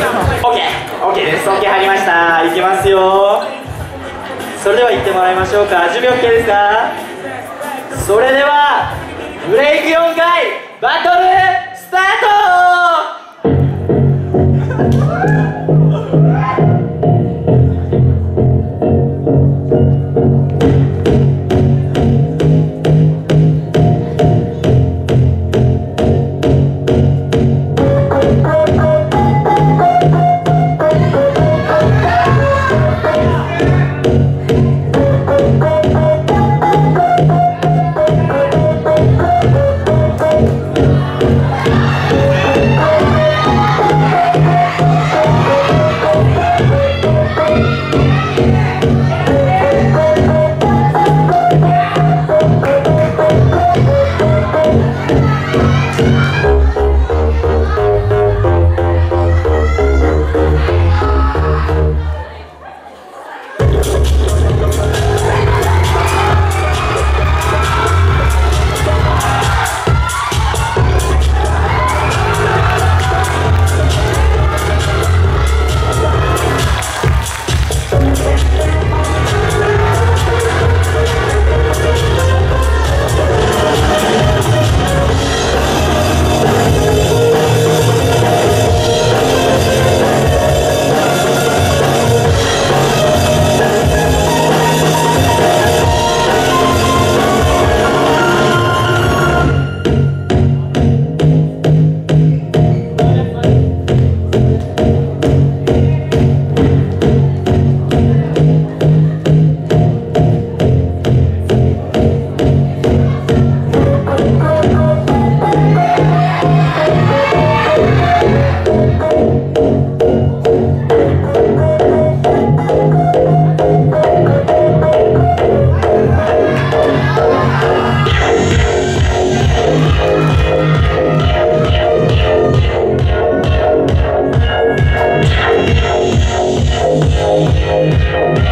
オッケー。オッケーです。オッケー入りました。いきますよ。それでは行ってもらいましょうか。準備 OK ですか？それではブレイク4回バトルスタート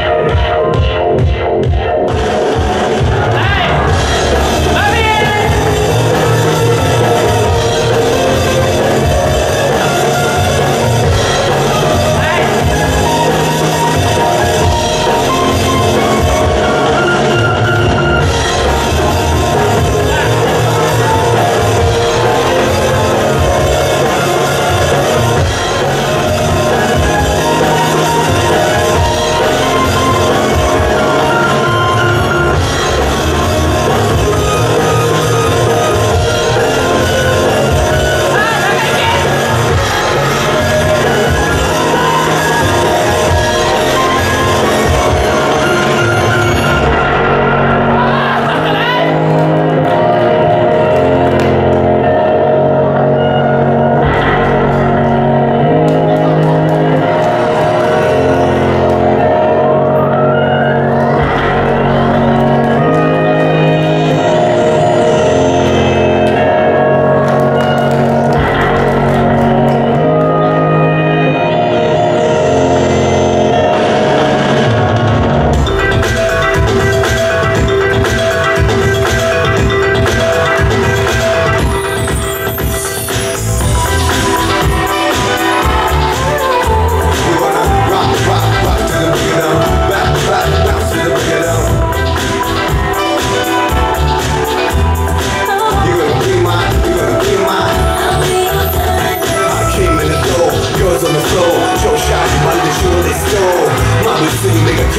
Música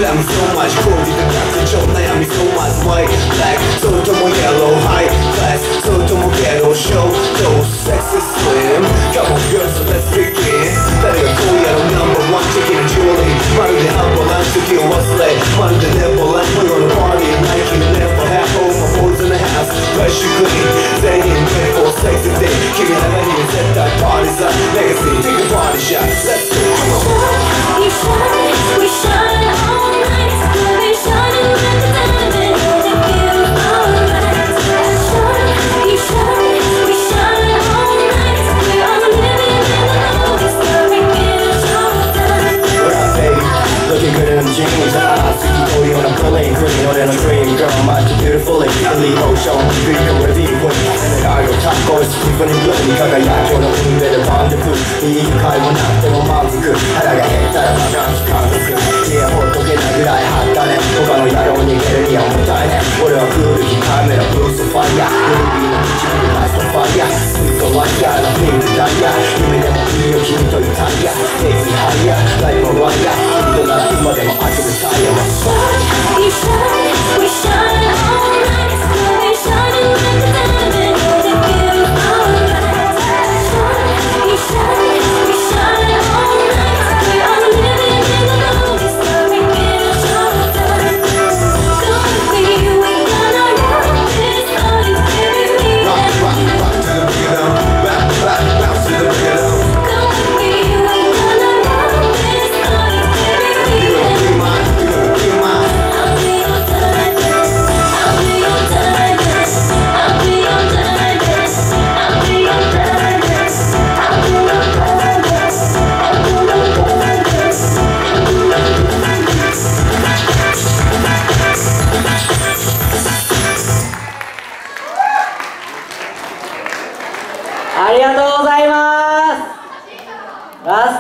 らみ so much コーディで立つ超悩み so much white black それとも yellow high class それとも ghetto show those sexy slim come on girls so let's begin 誰が今夜の number one チェキのジュエリーまるでアンバランス時を忘れまるでネバーランド無料のパーティー Nike never have all my boys in the house fresh you clean 全員 ready for sexy day 君の中には絶対パーティーさ Legacy take a party shot 俺の dream Girl, much beautiful and easily ocean 低い汚れている声願いを着工しティファに輝き今日の運命でバンドプーいい会もなんても満足腹が減ったらバカンス感覚いやほっとけないぐらい張ったね他の野郎逃げるには重たいね俺はクールにカメラブースファイヤールビーの口にナイスファイヤースイートワイヤーのピンクダイヤ夢でもいいよ君とイタリアステハイヤーライブ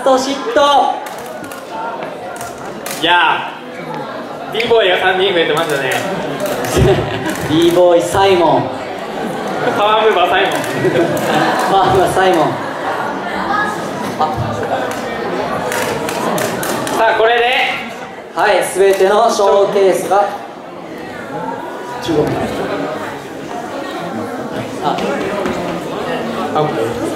トシットいやー b ボーイが3人増えてましたね。B ボーイサイモン。パワームーバーサイモン。まあまあサイモン。さあこれで。はいすべてのショーケースが。15分あ。あ